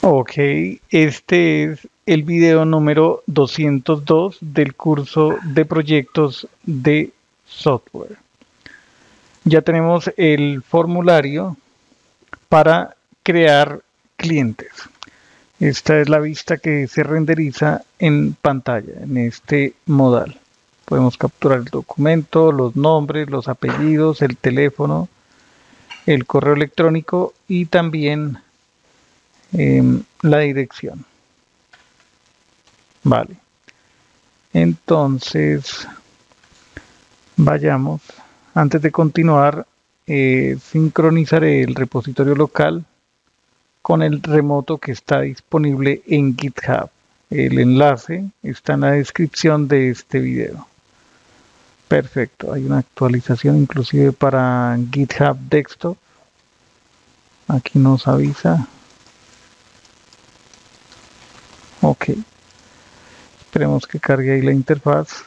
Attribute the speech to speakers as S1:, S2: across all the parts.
S1: Ok, este es el video número 202 del curso de proyectos de software. Ya tenemos el formulario para crear clientes. Esta es la vista que se renderiza en pantalla, en este modal. Podemos capturar el documento, los nombres, los apellidos, el teléfono, el correo electrónico y también Em, la dirección. Vale. Entonces, vayamos. Antes de continuar, eh, sincronizaré el repositorio local con el remoto que está disponible en GitHub. El enlace está en la descripción de este video. Perfecto, hay una actualización inclusive para GitHub Desktop. Aquí nos avisa Ok. Esperemos que cargue ahí la interfaz.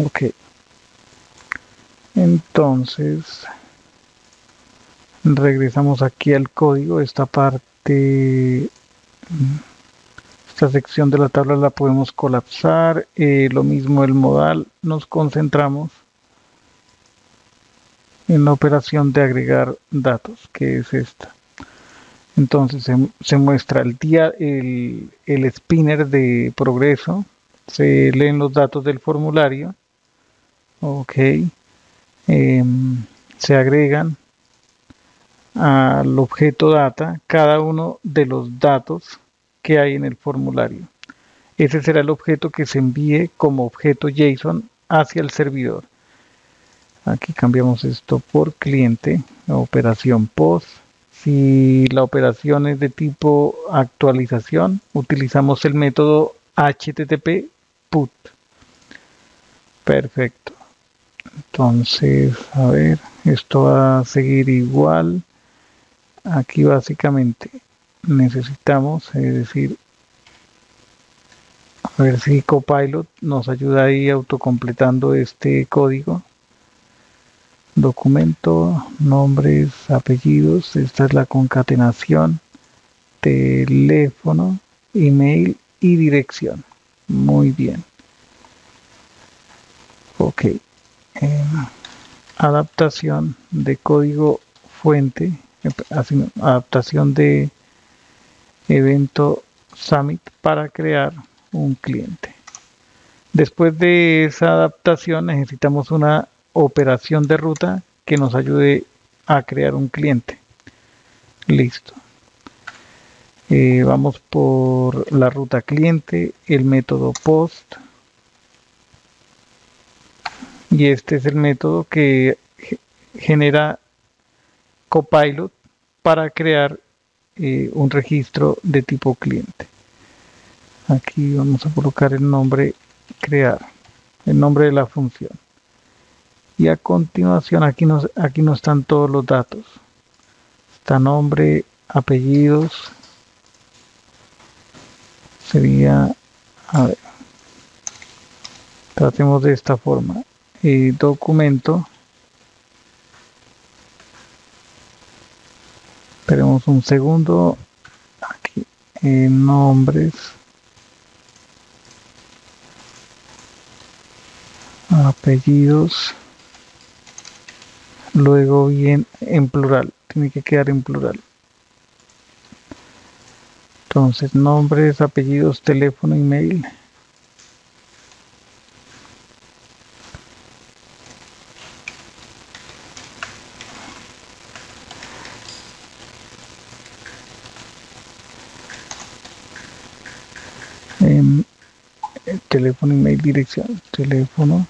S1: Ok. Entonces, regresamos aquí al código, esta parte esta sección de la tabla la podemos colapsar. Eh, lo mismo el modal. Nos concentramos en la operación de agregar datos, que es esta. Entonces se, muestra el día, el, el, spinner de progreso, se leen los datos del formulario, ok, em, se agregan al objeto data cada uno de los datos que hay en el formulario. Ese será el objeto que se envíe como objeto JSON hacia el servidor. Aquí cambiamos esto por cliente, operación post. Si la operación es de tipo actualización, utilizamos el método HTTP put. Perfecto. Entonces, a ver, esto va a seguir igual. Aquí básicamente necesitamos, es decir, a ver si Copilot nos ayuda ahí autocompletando este código. Documento, nombres, apellidos, esta es la concatenación, teléfono, email y dirección. Muy bien. Ok. Em, adaptación de código fuente, adaptación de evento Summit para crear un cliente. Después de esa adaptación necesitamos una operación de ruta que nos ayude a crear un cliente. Listo. Eh, vamos por la ruta cliente, el método post. Y este es el método que genera Copilot para crear eh, un registro de tipo cliente. Aquí vamos a colocar el nombre crear, el nombre de la función. Y a continuación aquí nos, aquí nos están todos los datos. Está nombre, apellidos. Sería, a ver, tratemos de esta forma. y documento Esperemos un segundo. Aquí, en nombres. Apellidos. Luego bien en plural. Tiene que quedar en plural. Entonces, nombres, apellidos, teléfono, email. Teléfono, email, dirección, teléfono.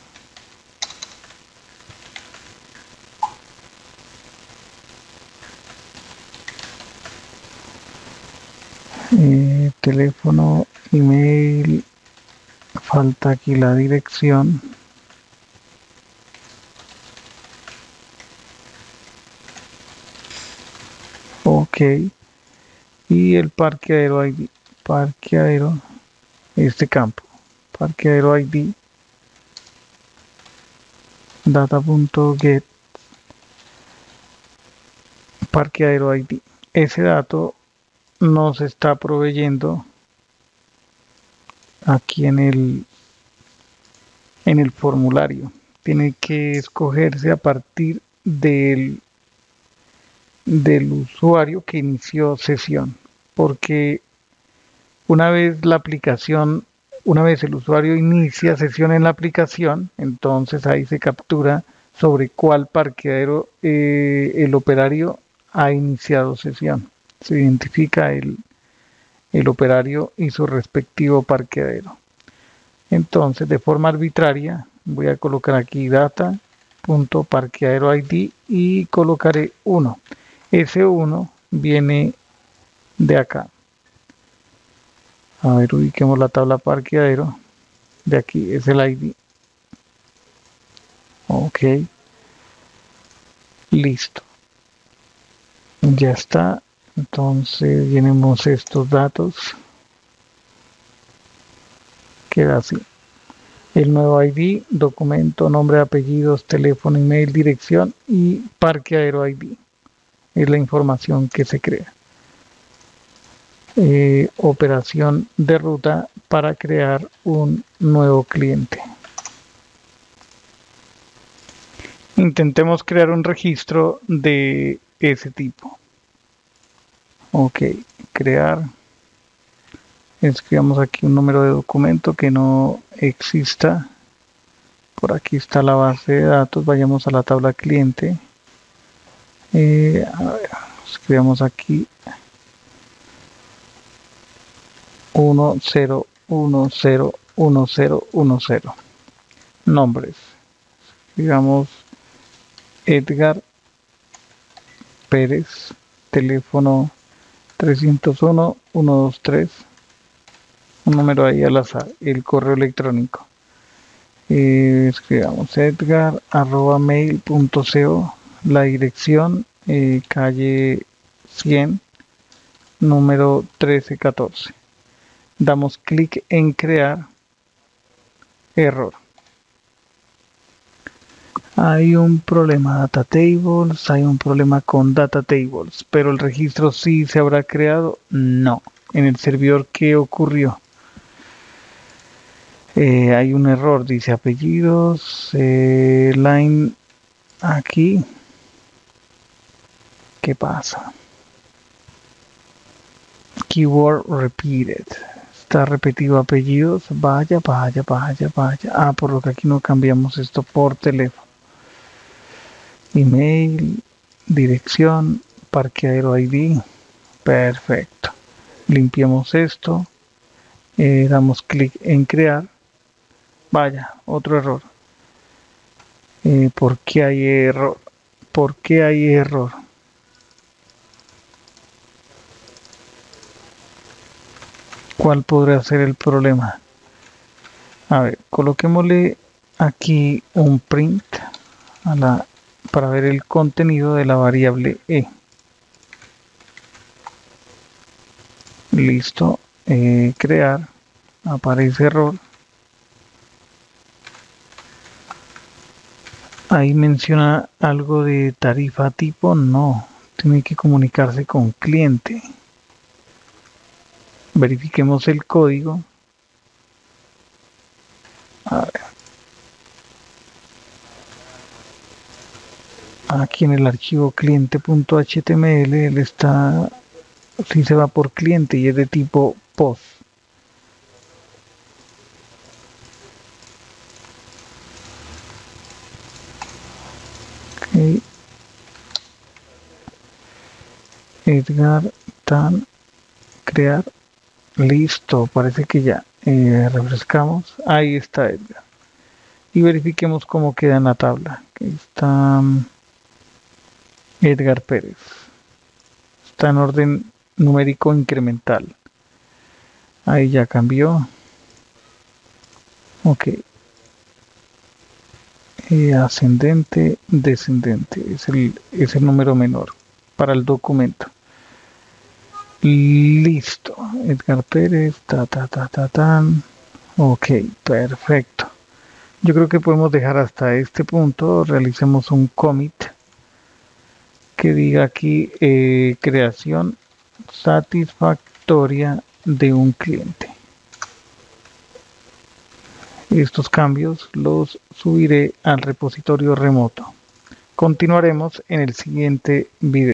S1: Eh, teléfono, email, falta aquí la dirección. Ok. Y el parqueadero ID. parqueadero, este campo, parqueadero ID, data.get, parqueadero ID. Ese dato nos está proveyendo aquí en el en el formulario. Tiene que escogerse a partir del del usuario que inició sesión porque una vez la aplicación una vez el usuario inicia sesión en la aplicación entonces ahí se captura sobre cuál parqueadero eh, el operario ha iniciado sesión se identifica el, el operario y su respectivo parqueadero. Entonces, de forma arbitraria, voy a colocar aquí data.parqueadero ID y colocaré 1. Ese 1 viene de acá. A ver, ubiquemos la tabla parqueadero. De aquí es el ID. Ok. Listo. Ya está entonces llenemos estos datos queda así el nuevo ID, documento, nombre, apellidos, teléfono, email, dirección y parque aero ID es la información que se crea eh, operación de ruta para crear un nuevo cliente. Intentemos crear un registro de ese tipo. Ok crear. Escribamos aquí un número de documento que no exista. Por aquí está la base de datos vayamos a la tabla cliente. Eh, escribamos aquí 10101010 nombres. Digamos Edgar Pérez teléfono 301 123 un número ahí al azar el correo electrónico. Eh, escribamos edgar arroba mail.co la dirección eh, calle 100 número 1314 damos clic en crear error hay un problema data tables, hay un problema con data tables, pero el registro sí se habrá creado, no. En el servidor, ¿qué ocurrió? Eh, hay un error, dice apellidos, eh, line aquí. ¿Qué pasa? Keyword repeated. Repetido apellidos. Vaya, vaya, vaya, vaya. Ah, por lo que aquí no cambiamos esto por teléfono email, dirección, parqueadero ID. Perfecto. Limpiamos esto. Eh, damos clic en crear. Vaya, otro error. Eh, ¿Por qué hay error? ¿Por qué hay error? ¿Cuál podría ser el problema? A ver, coloquémosle aquí un print para ver el contenido de la variable e. Listo, eh, crear, aparece error. Ahí menciona algo de tarifa tipo, no, tiene que comunicarse con cliente. Verifiquemos el código. A ver. aquí en el archivo cliente.html él está si se va por cliente y es de tipo post Edgar tan crear listo parece que ya eh, refrescamos ahí está Edgar y verifiquemos cómo queda en la tabla está Edgar Pérez. Está en orden numérico incremental. Ahí ya cambió. Ok. Eh, ascendente, descendente. Es el, es el número menor para el documento. Listo. Edgar Pérez, ta, ta, ta, ta, tan. Ok, perfecto. Yo creo que podemos dejar hasta este punto. Realicemos un commit que diga aquí eh, creación satisfactoria de un cliente. Estos cambios los subiré al repositorio remoto. Continuaremos en el siguiente video.